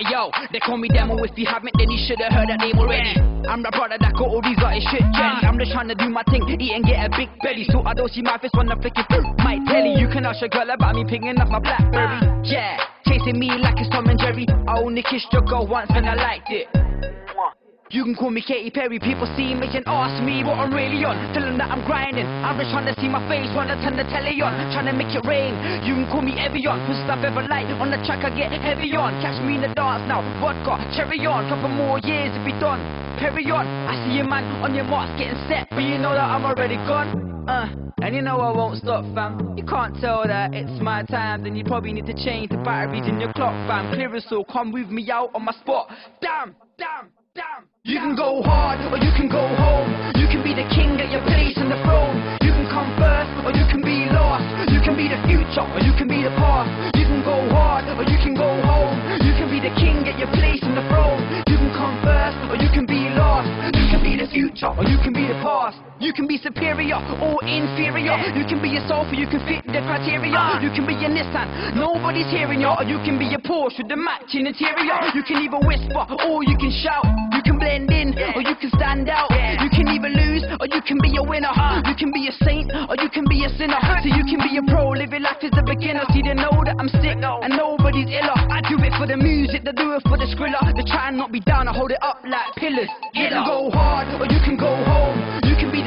Ayo, they call me demo. If you haven't, then you should've heard that name already. I'm the brother that got all these got his shit jelly. Uh. I'm just trying to do my thing, eat and get a big belly. So I don't see my face when I'm flicking through my telly. You can ask your girl about me picking up my Blackberry. Uh. Yeah, chasing me like it's Tom and Jerry. I only kissed your girl once and I liked it. You can call me Katy Perry, people see me and ask me what I'm really on. Tell them that I'm grinding, I'm just trying to see my face, wanna turn the telly on. Trying to make it rain, you can call me Evian. Put stuff ever light, on the track I get heavy on. Catch me in the dance now, vodka, cherry on. Couple more years to be done, carry on. I see you man on your marks getting set, but you know that I'm already gone. Uh, and you know I won't stop fam You can't tell that it's my time Then you probably need to change the batteries in your clock fam Clear as so come with me out on my spot Damn, damn, damn you can go hard or you can go home. You can be the king at your place on the throne. You can come first or you can be lost. You can be the future or you can be the past. You can go hard or you can go home. You can be the king at your place on the throne. You can come first or you can be lost. You can be the future or you can be past. You can be superior or inferior. You can be a sofa, you can fit the criteria. Ah. You can be a Nissan, nobody's hearing you. Or you can be a Porsche with the matching interior. You can either whisper or you can shout. You can blend in or you can stand out. You can either lose or you can be a winner. Ah. You can be a saint or you can be a sinner. So you can be a pro, living life as a beginner. See, they know that I'm sick and nobody's iller. I do it for the music, they do it for the skriller. They try and not be down, I hold it up like pillars. You can go hard or you can go home.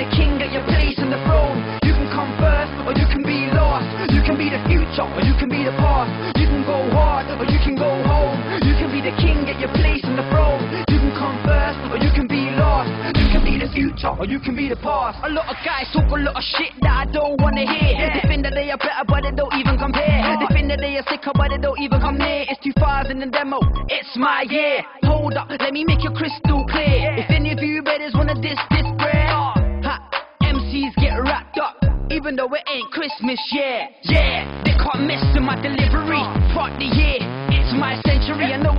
You can be the king at your place on the throne. You can come first or you can be lost. You can be the future or you can be the past. You can go hard or you can go home. You can be the king at your place on the throne. You can come first or you can be lost. You can be the future or you can be the past. A lot of guys talk a lot of shit that I don't wanna hear. They think that they are better but they don't even compare. They think that they are sicker but they don't even come near. It's 2000 and demo, oh, it's my year. Hold up, let me make it crystal clear. If any of you betters wanna diss this Even though it ain't Christmas yet, yeah, they can't mess with my delivery. Part the year, it's my century. I know